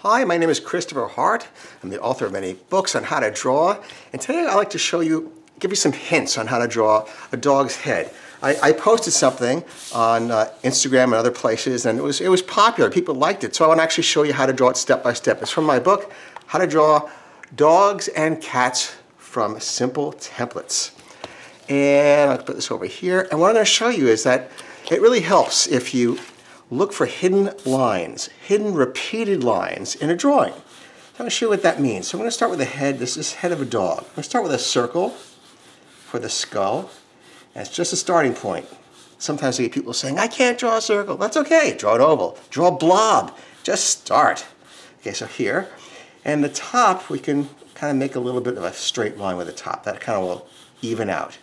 Hi, my name is Christopher Hart. I'm the author of many books on how to draw. And today I'd like to show you, give you some hints on how to draw a dog's head. I, I posted something on uh, Instagram and other places and it was, it was popular. People liked it. So I want to actually show you how to draw it step by step. It's from my book, How to Draw Dogs and Cats from Simple Templates. And I'll put this over here. And what I'm going to show you is that it really helps if you look for hidden lines, hidden repeated lines in a drawing. I'm going to show you what that means. So I'm going to start with the head. This is head of a dog. I'm going to start with a circle for the skull. And it's just a starting point. Sometimes I get people saying, I can't draw a circle. That's okay. Draw an oval. Draw a blob. Just start. Okay, so here. And the top, we can kind of make a little bit of a straight line with the top. That kind of will even out.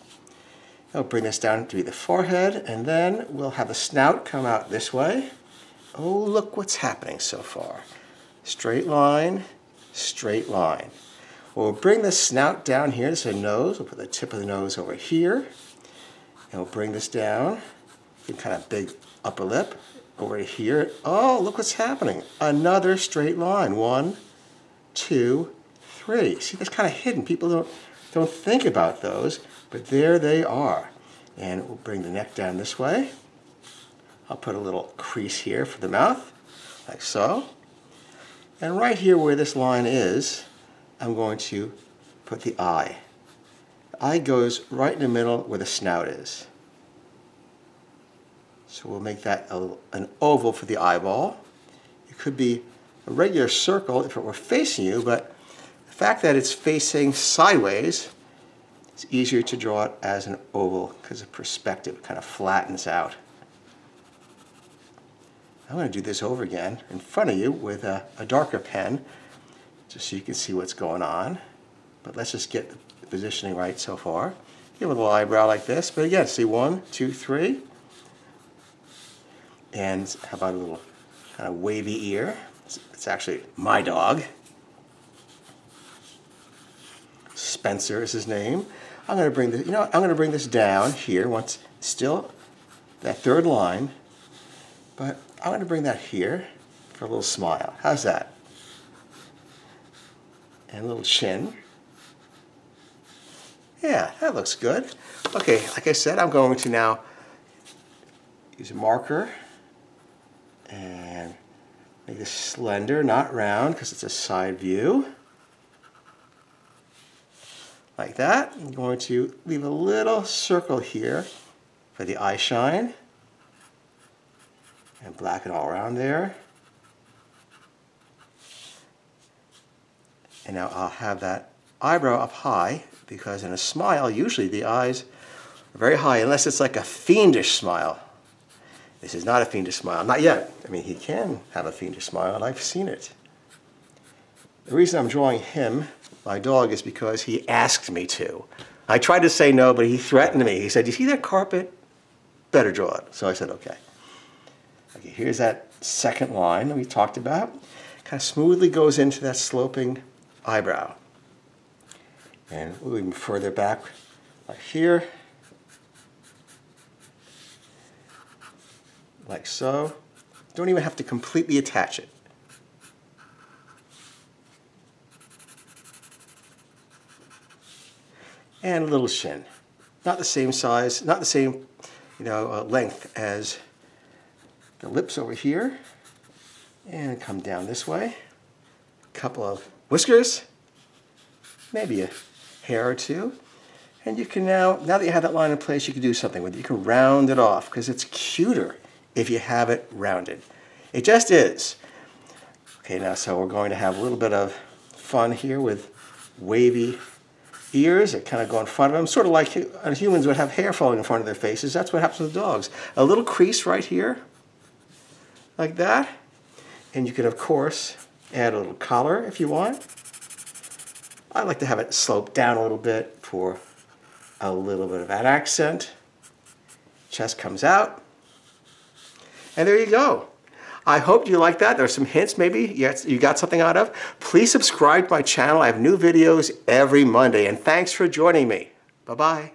I'll bring this down to be the forehead, and then we'll have the snout come out this way. Oh, look what's happening so far. Straight line, straight line. We'll bring the snout down here. This is a nose. We'll put the tip of the nose over here. And we'll bring this down. kind of big upper lip over here. Oh, look what's happening. Another straight line. One, two, three. See, that's kind of hidden. People don't, don't think about those. But there they are. And we'll bring the neck down this way. I'll put a little crease here for the mouth, like so. And right here where this line is, I'm going to put the eye. The eye goes right in the middle where the snout is. So we'll make that a, an oval for the eyeball. It could be a regular circle if it were facing you, but the fact that it's facing sideways it's easier to draw it as an oval because the perspective. Kind of flattens out. I'm going to do this over again in front of you with a, a darker pen just so you can see what's going on. But let's just get the positioning right so far. Give a little eyebrow like this. But again, see one, two, three. And how about a little kind of wavy ear? It's, it's actually my dog. Spencer is his name. I'm going to bring this, you know, I'm going to bring this down here once, still that third line, but I'm going to bring that here for a little smile. How's that? And a little chin. Yeah, that looks good. Okay, like I said, I'm going to now use a marker and make this slender, not round, because it's a side view like that. I'm going to leave a little circle here for the eye shine and blacken all around there. And now I'll have that eyebrow up high because in a smile, usually the eyes are very high unless it's like a fiendish smile. This is not a fiendish smile, not yet. I mean, he can have a fiendish smile and I've seen it. The reason I'm drawing him my dog is because he asked me to. I tried to say no, but he threatened me. He said, you see that carpet? Better draw it. So I said, okay. Okay, here's that second line that we talked about. Kind of smoothly goes into that sloping eyebrow. And even further back, like here. Like so. Don't even have to completely attach it. And a little shin. Not the same size, not the same you know, uh, length as the lips over here. And come down this way. A couple of whiskers, maybe a hair or two. And you can now, now that you have that line in place, you can do something with it. You can round it off because it's cuter if you have it rounded. It just is. Okay, now so we're going to have a little bit of fun here with wavy ears that kind of go in front of them, sort of like uh, humans would have hair falling in front of their faces. That's what happens with dogs. A little crease right here, like that. And you can, of course, add a little collar if you want. I like to have it slope down a little bit for a little bit of that accent. Chest comes out. And there you go. I hope you like that. There's some hints maybe you got something out of. Please subscribe to my channel. I have new videos every Monday. And thanks for joining me. Bye-bye.